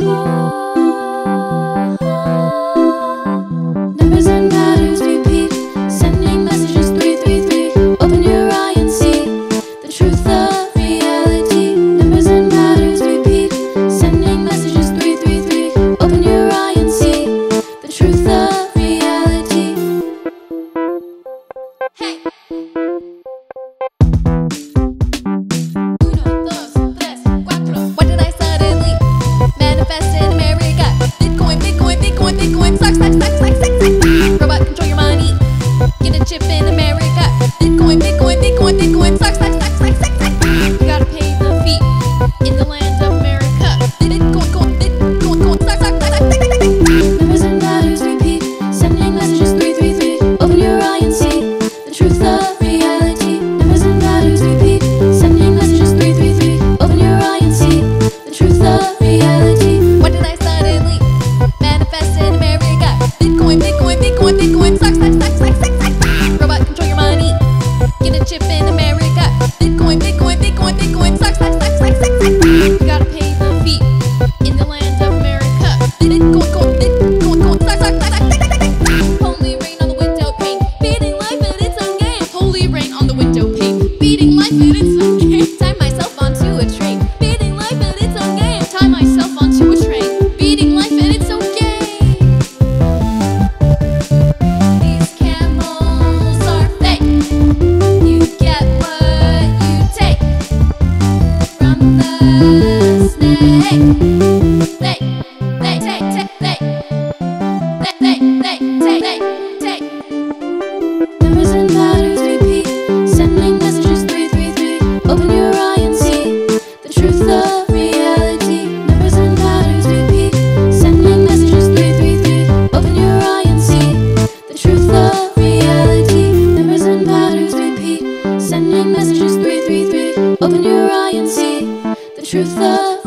Oh. truth of